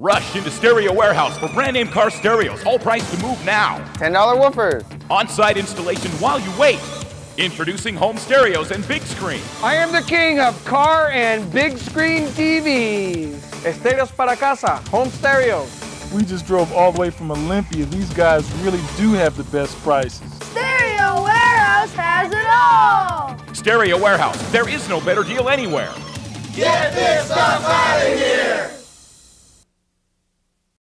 Rush into Stereo Warehouse for brand name car stereos, all priced to move now. $10 woofers. On site installation while you wait. Introducing home stereos and big screen. I am the king of car and big screen TVs. Estéreos para casa, home stereos. We just drove all the way from Olympia. These guys really do have the best prices. Stereo Warehouse has it all! Stereo Warehouse, there is no better deal anywhere. Get this stuff!